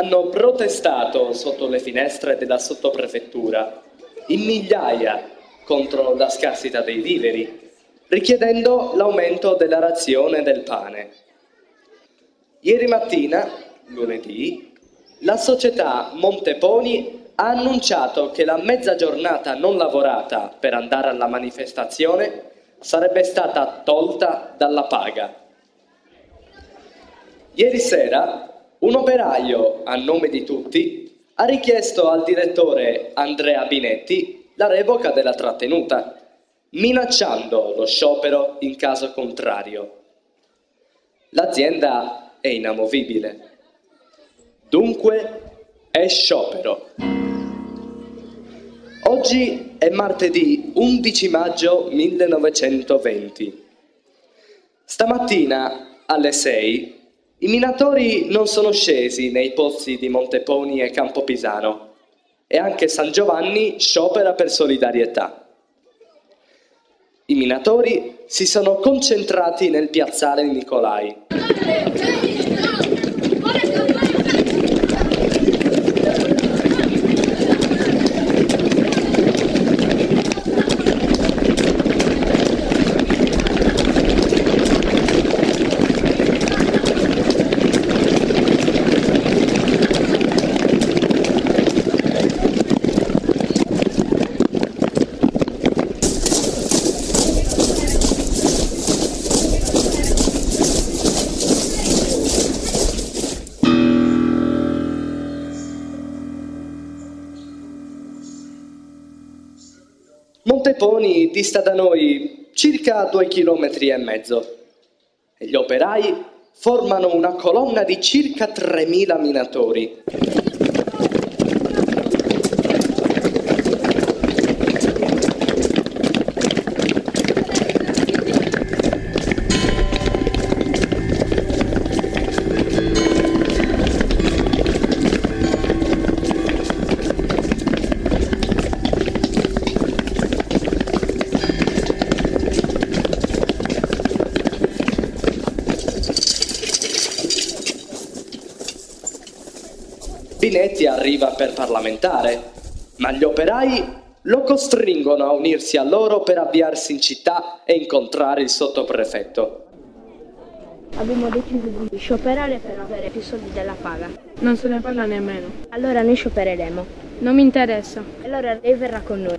hanno protestato sotto le finestre della sottoprefettura in migliaia contro la scarsità dei viveri, richiedendo l'aumento della razione del pane. Ieri mattina, lunedì, la società Monteponi ha annunciato che la mezza giornata non lavorata per andare alla manifestazione sarebbe stata tolta dalla paga. Ieri sera un operaio, a nome di tutti, ha richiesto al direttore Andrea Binetti la revoca della trattenuta, minacciando lo sciopero in caso contrario. L'azienda è inamovibile. Dunque è sciopero. Oggi è martedì 11 maggio 1920. Stamattina alle 6 i minatori non sono scesi nei pozzi di Monteponi e Campopisano e anche San Giovanni sciopera per solidarietà. I minatori si sono concentrati nel piazzale Nicolai. Dista da noi circa due chilometri e mezzo e gli operai formano una colonna di circa 3.000 minatori. Binetti arriva per parlamentare, ma gli operai lo costringono a unirsi a loro per avviarsi in città e incontrare il sottoprefetto. Abbiamo deciso di scioperare per avere più soldi della paga. Non se ne parla nemmeno. Allora noi sciopereremo. Non mi interessa. Allora lei verrà con noi.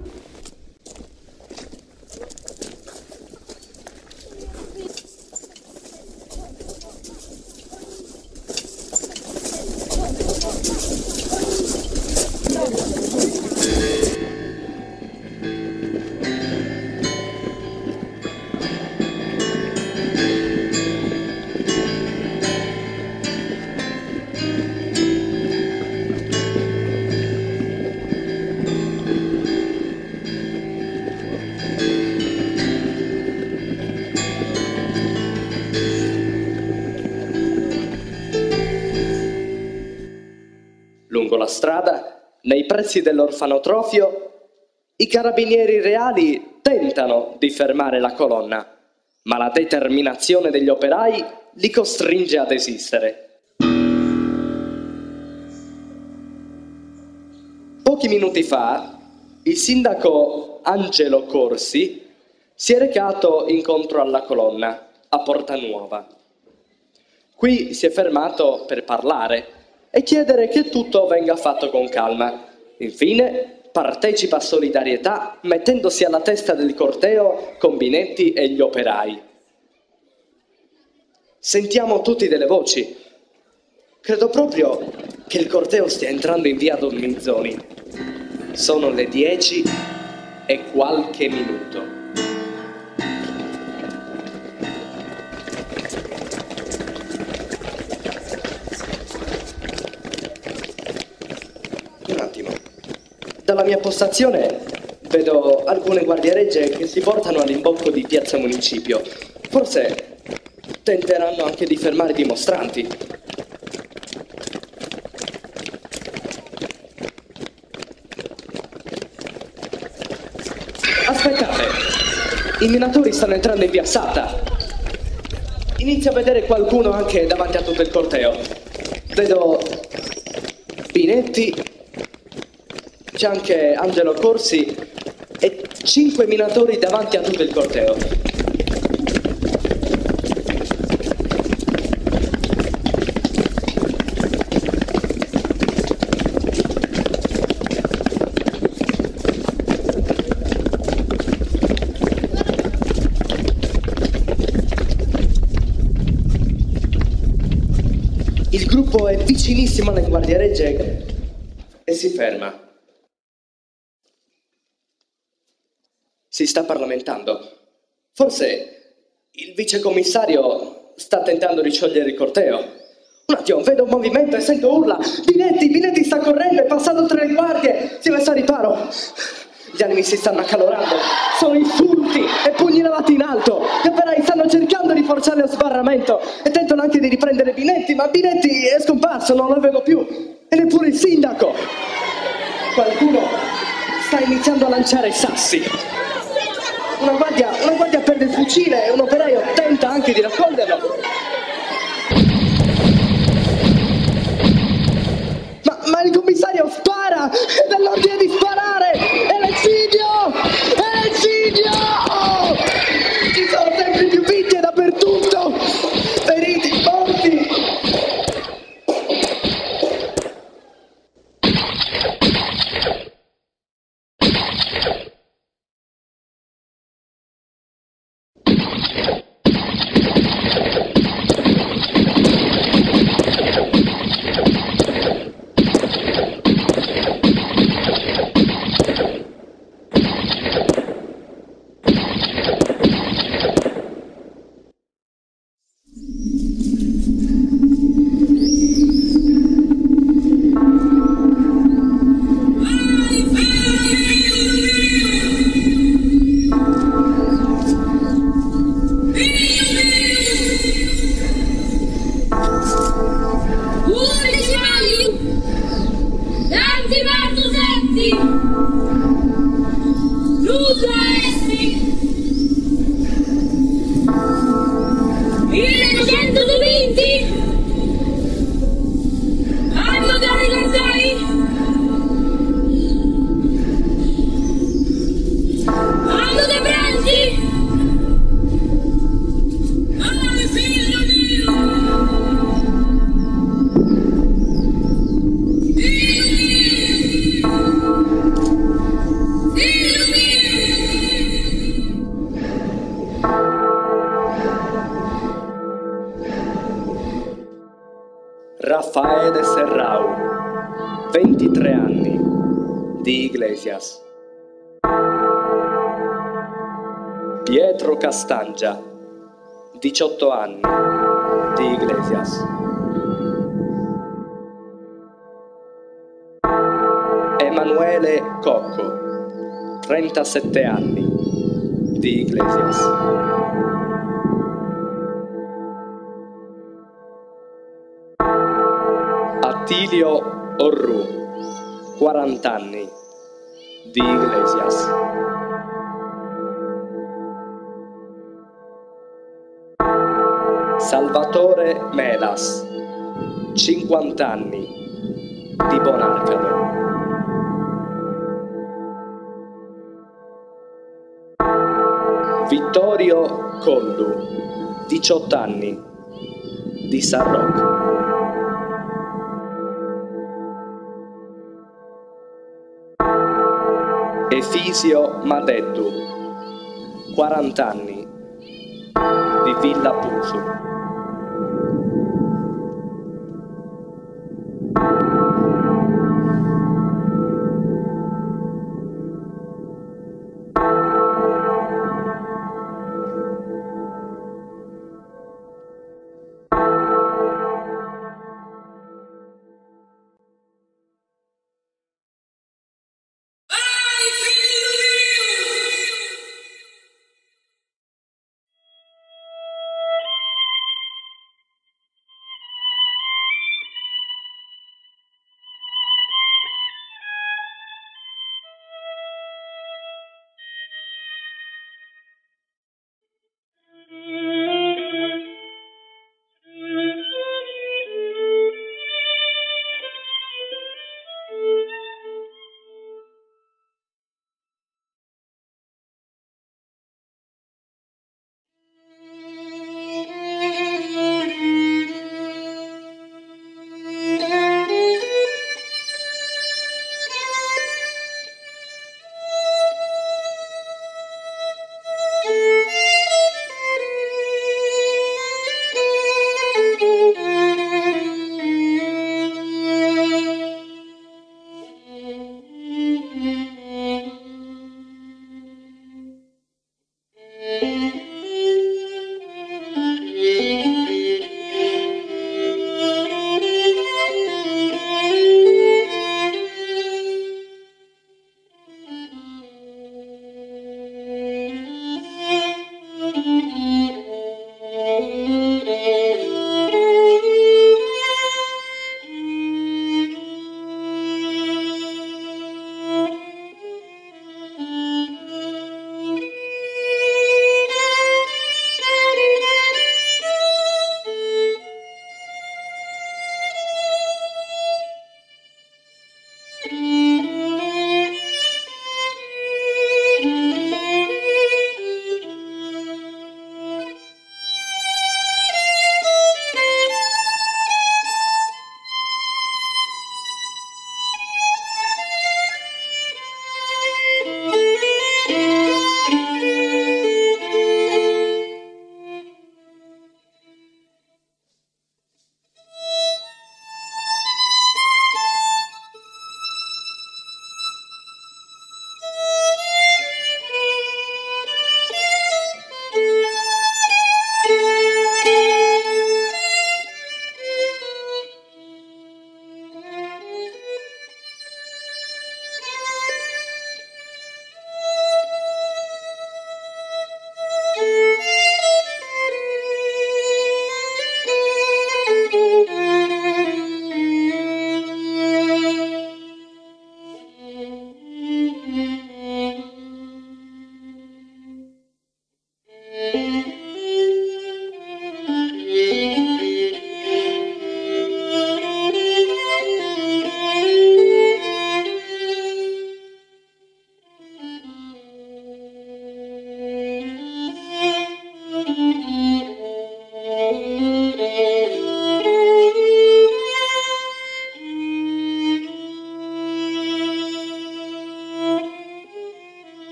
La strada, nei pressi dell'orfanotrofio, i carabinieri reali tentano di fermare la colonna, ma la determinazione degli operai li costringe a desistere. Pochi minuti fa, il sindaco Angelo Corsi si è recato incontro alla colonna a Porta Nuova. Qui si è fermato per parlare e chiedere che tutto venga fatto con calma. Infine partecipa a solidarietà mettendosi alla testa del corteo con Binetti e gli operai. Sentiamo tutti delle voci. Credo proprio che il corteo stia entrando in via Donnizoni. Sono le 10 e qualche minuto. Dalla mia postazione vedo alcune guardieregge che si portano all'imbocco di Piazza Municipio. Forse tenteranno anche di fermare i dimostranti. Aspettate! I minatori stanno entrando in via Sata. inizio a vedere qualcuno anche davanti a tutto il corteo. Vedo Binetti, c'è anche Angelo Corsi e cinque minatori davanti a tutto il corteo. Il gruppo è vicinissimo alle guardie regge e si ferma. Si sta parlamentando. Forse il vicecommissario sta tentando di sciogliere il corteo. Un attimo, vedo un movimento e sento urla. Binetti, Binetti sta correndo, è passato tra le guardie, si è messo a riparo. Gli animi si stanno accalorando, sono insulti e pugni levati in alto. Gli operai stanno cercando di forzare lo sbarramento e tentano anche di riprendere Binetti, ma Binetti è scomparso, non lo vedo più. E neppure il sindaco. Qualcuno sta iniziando a lanciare sassi. Una guardia, una guardia perde il fucile e un operaio tenta anche di raccoglierlo. Ma, ma il Castangia, 18 anni, di Iglesias. Emanuele Cocco, 37 anni, di Iglesias. Attilio Orru, 40 anni, di Iglesias. Salvatore Melas, 50 anni, di Bonarcado. Vittorio Collu, 18 anni, di San Rocco. Efisio Madeddu, 40 anni, Villa Punzo.